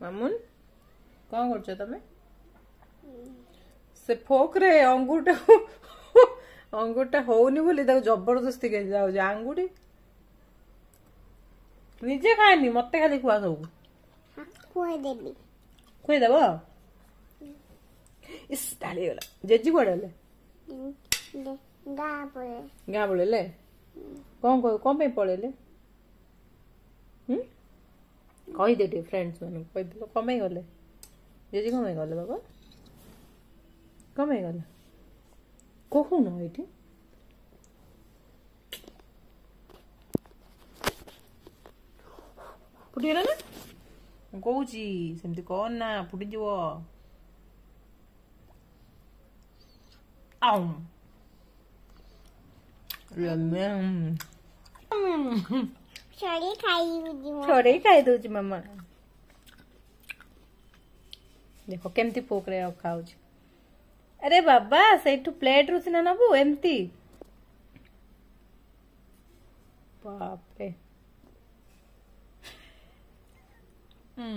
ମାମୁନ? କଣ କରୁଛ ତମେ? ସେ ଫୋକରେ ଅଙ୍ଗୁରଟା ଅଙ୍ଗୁରଟା ହଉନି ବୋଲି ତାକୁ ଜବରଦସ୍ତି ଯାଉଛି? ଆଙ୍ଗୁଠି? ନିଜେ ଖାଏନି ମତେ ଖାଲି ଖୁଆ ସବୁ। ଖୁଆଇଦେବି। ଖୁଆଇଦବ? ଇସ୍ ଢାଳିଗଲା। ଜେଜି କୁଆଡେ ପଳେ ଗାଁ ପଳେଇଲେ। କଣ କହ କଣ ପାଇଁ ପଳେଇଲେ? ହୁଁ? କହିଦେ ଟିକେ ଫ୍ରେଣ୍ଡସ୍ ମାନଙ୍କୁ କହିଦେଲ କଣ ପାଇଁ ଗଲେ ଜେଜି କଣ ପାଇଁ ଗଲେ ବାବା କଣ ପାଇଁ ଗଲେ କହୁନ ଏଇଠି ଫୁଟିଗଲା ନା ମୁଁ କହୁଛି ସେମିତି କର ନା ଫୁଟିଯିବ ଆଉଁ ଲେମନ ଛଡେଇ ଖାଇବି ଯିବ ଛଡେଇ ଖାଇ ଦଉଛି ମାମା ଦେଖ କେମିତି ପୋକରେ ରଖା ହଉଛି ଆରେ ବାବା ସେଇଠୁ ପ୍ଲେଟ ରୁ ସିନା ନବୁ ଏମିତି ବାପରେ ହୁଁ